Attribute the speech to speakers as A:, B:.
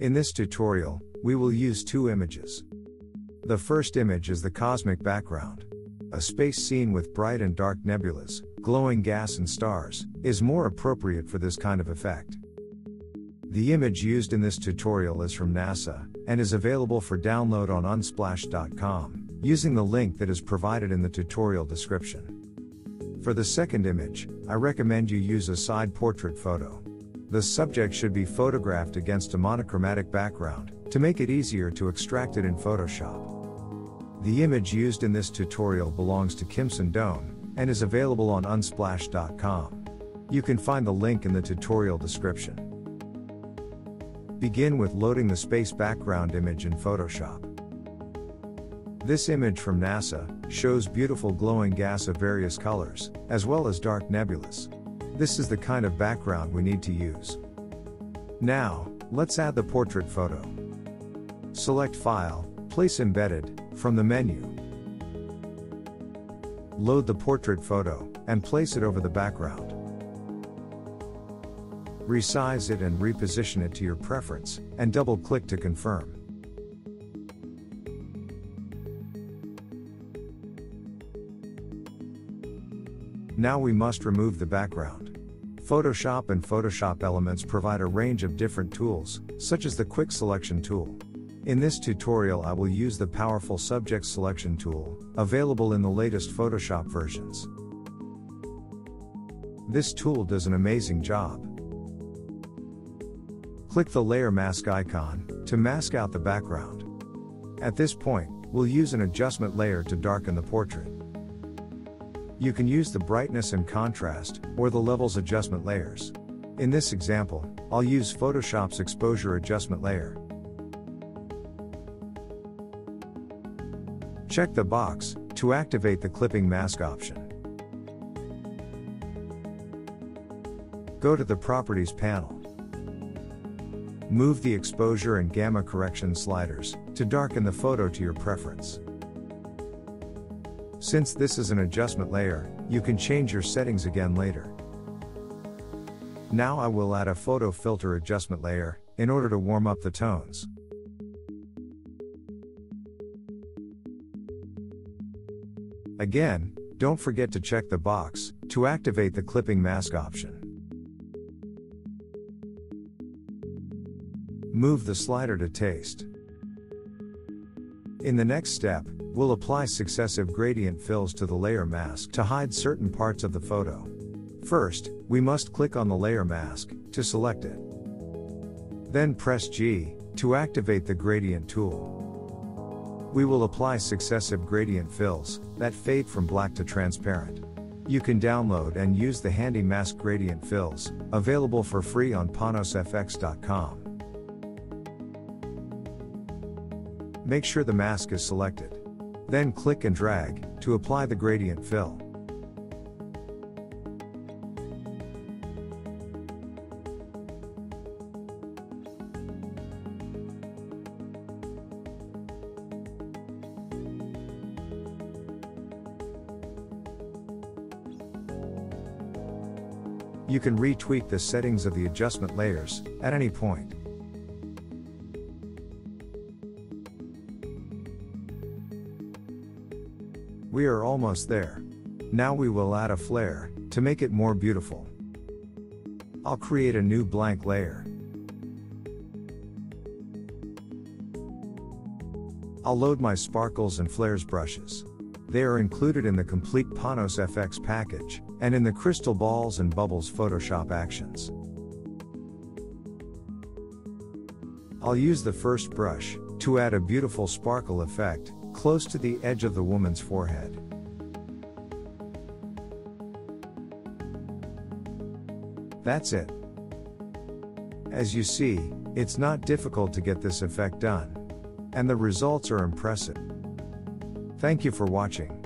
A: In this tutorial, we will use two images. The first image is the cosmic background. A space scene with bright and dark nebulas, glowing gas and stars, is more appropriate for this kind of effect. The image used in this tutorial is from NASA, and is available for download on unsplash.com, using the link that is provided in the tutorial description. For the second image, I recommend you use a side portrait photo. The subject should be photographed against a monochromatic background, to make it easier to extract it in Photoshop. The image used in this tutorial belongs to Kimson Doan, and is available on unsplash.com. You can find the link in the tutorial description. Begin with loading the space background image in Photoshop. This image from NASA shows beautiful glowing gas of various colors, as well as dark nebulas. This is the kind of background we need to use. Now, let's add the portrait photo. Select File, Place Embedded, from the menu. Load the portrait photo, and place it over the background. Resize it and reposition it to your preference, and double click to confirm. Now we must remove the background. Photoshop and Photoshop Elements provide a range of different tools, such as the Quick Selection tool. In this tutorial I will use the powerful Subject Selection tool, available in the latest Photoshop versions. This tool does an amazing job. Click the Layer Mask icon, to mask out the background. At this point, we'll use an adjustment layer to darken the portrait. You can use the brightness and contrast, or the levels adjustment layers. In this example, I'll use Photoshop's exposure adjustment layer. Check the box, to activate the clipping mask option. Go to the Properties panel. Move the exposure and gamma correction sliders, to darken the photo to your preference. Since this is an adjustment layer, you can change your settings again later. Now I will add a photo filter adjustment layer, in order to warm up the tones. Again, don't forget to check the box, to activate the clipping mask option. Move the slider to taste. In the next step, we'll apply successive gradient fills to the layer mask to hide certain parts of the photo. First, we must click on the layer mask, to select it. Then press G, to activate the gradient tool. We will apply successive gradient fills, that fade from black to transparent. You can download and use the handy mask gradient fills, available for free on panosfx.com. Make sure the mask is selected. Then click and drag, to apply the gradient fill. You can retweak the settings of the adjustment layers, at any point. We are almost there. Now we will add a flare, to make it more beautiful. I'll create a new blank layer. I'll load my sparkles and flares brushes. They are included in the complete Panos FX package, and in the crystal balls and bubbles Photoshop actions. I'll use the first brush, to add a beautiful sparkle effect, close to the edge of the woman's forehead. That's it. As you see, it's not difficult to get this effect done. And the results are impressive. Thank you for watching.